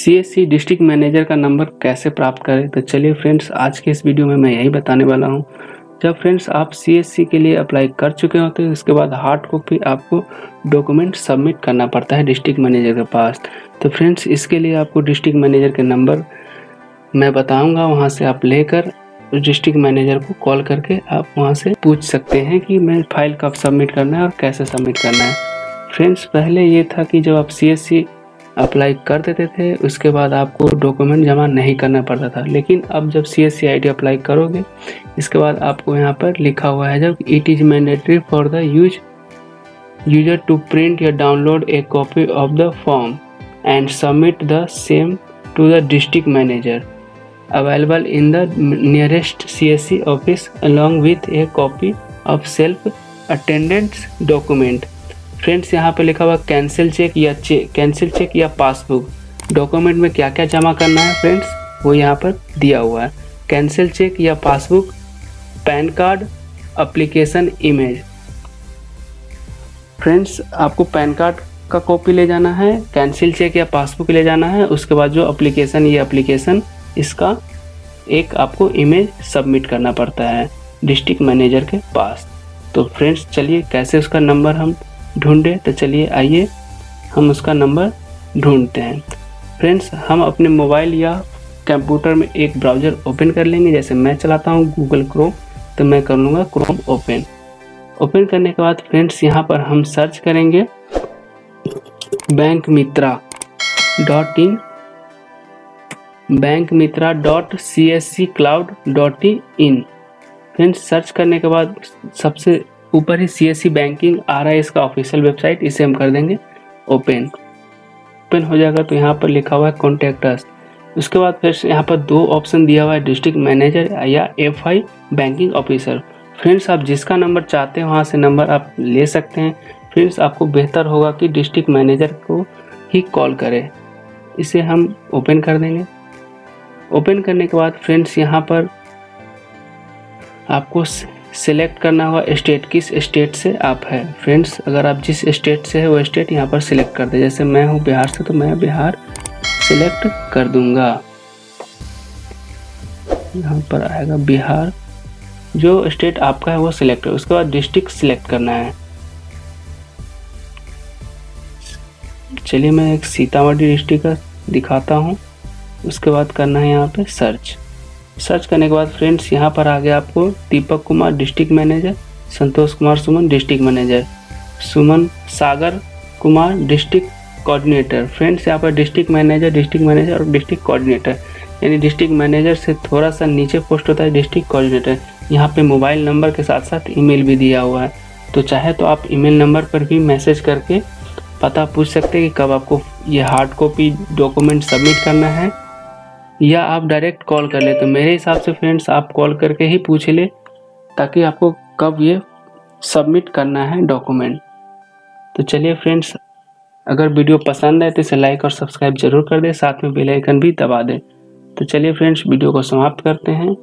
CSC district manager का number कैसे प्राप्त करें? तो चलिए फ्रेंड्स आज के इस वीडियो में मैं यही बताने वाला हूँ। जब फ्रेंड्स आप CSC के लिए अप्लाई कर चुके होते हैं, उसके बाद हार्ड कॉपी आपको डॉक्यूमेंट सबमिट करना पड़ता है डिस्ट्रिक्ट मैनेजर के पास। तो फ्रेंड्स इसके लिए आपको डिस्ट्रिक्ट मैनेजर के नंबर मैं बताऊँगा, वहाँ से आप लेकर डिस्ट्रिक्ट मैनेजर को कॉल करके आप वहाँ से पूछ सकते हैं कि मैं फ़ाइल कब सबमिट करना है और कैसे सबमिट करना है। फ्रेंड्स पहले ये था कि जब आप CSC अप्लाई कर देते थे, उसके बाद आपको डॉक्यूमेंट जमा नहीं करना पड़ता था। लेकिन अब जब C S C I D apply करोगे, इसके बाद आपको यहाँ पर लिखा हुआ है जब it is mandatory for the use user to print या download a copy of the form and submit the same to the district manager available in the nearest C S C office along with a copy of self attendance document friends यहाँ पे लिखा हुआ cancel cheque या cheque cancel cheque या passbook document में क्या क्या जमा करना है फ्रेंड्स वो यहाँ पर दिया हुआ है. कैंसिल चेक या passbook PAN card application image friends आपको पैन कार्ड का कॉपी ले जाना है कैंसिल चेक या पासबुक ले जाना है, उसके बाद जो अप्लीकेशन ये अप्लीकेशन इसका एक आपको इमेज सबमिट करना पड़ता है डिस्ट्रिक्ट मैनेजर के पास. तो फ्रेंड्स चलिए कैसे उसका नंबर हम ढूंढे तो चलिए आइए, हम उसका नंबर ढूंढते हैं। फ्रेंड्स हम अपने मोबाइल या कंप्यूटर में एक ब्राउज़र ओपन कर लेंगे। जैसे मैं चलाता हूँ गूगल क्रोम तो मैं कर लूँगा क्रोम ओपन ओपन करने के बाद फ्रेंड्स यहाँ पर हम सर्च करेंगे bank Mitra dot in bank Mitra dot C S C cloud dot in friends search करने के बाद सबसे ऊपर ही सी एस सी बैंकिंग आ रहा है इसका ऑफिशियल वेबसाइट इसे हम कर देंगे ओपन ओपन हो जाएगा तो यहाँ पर लिखा हुआ है कॉन्टेक्टर्स उसके बाद फिर यहाँ पर दो ऑप्शन दिया हुआ है डिस्ट्रिक्ट मैनेजर या F I banking officer friends आप जिसका नंबर चाहते हैं, वहाँ से नंबर आप ले सकते हैं. फ्रेंड्स आपको बेहतर होगा कि डिस्ट्रिक्ट मैनेजर को ही कॉल करें. इसे हम ओपन कर देंगे. ओपन करने के बाद फ्रेंड्स यहाँ पर आपको सिलेक्ट करना होगा स्टेट किस स्टेट से आप है? फ्रेंड्स अगर आप जिस स्टेट से है, वो स्टेट यहाँ पर सिलेक्ट कर दे। जैसे मैं हूँ बिहार से तो मैं बिहार सिलेक्ट कर दूँगा। यहाँ पर आएगा बिहार। जो स्टेट आपका है, वो सिलेक्ट है उसके बाद डिस्ट्रिक्ट सिलेक्ट करना है। चलिए मैं एक सीतामढ़ी डिस्ट्रिक्ट का दिखाता हूँ। उसके बाद करना है यहाँ पे सर्च सर्च करने के बाद फ्रेंड्स यहाँ पर आ गया आपको Deepak Kumar district manager Santosh Kumar Suman district manager Suman Sagar Kumar district coordinator friends यहाँ पर डिस्ट्रिक्ट मैनेजर डिस्ट्रिक्ट मैनेजर और डिस्ट्रिक्ट कोऑर्डिनेटर यानी डिस्ट्रिक्ट मैनेजर से थोड़ा सा नीचे पोस्ट होता है डिस्ट्रिक्ट कोऑर्डिनेटर यहाँ पे मोबाइल नंबर के साथ साथ ईमेल भी दिया हुआ है। तो चाहे तो आप ईमेल नंबर पर भी मैसेज करके पता पूछ सकते हैं कि कब आपको ये हार्ड कॉपी डॉक्यूमेंट सबमिट करना है। या आप डायरेक्ट कॉल कर ले तो मेरे हिसाब से फ्रेंड्स आप कॉल करके ही पूछ ले, ताकि आपको कब ये सबमिट करना है डॉक्यूमेंट तो चलिए फ्रेंड्स अगर वीडियो पसंद आए तो इसे लाइक और सब्सक्राइब ज़रूर कर दें, साथ में बेल आइकन भी दबा दें। तो चलिए फ्रेंड्स वीडियो को समाप्त करते हैं।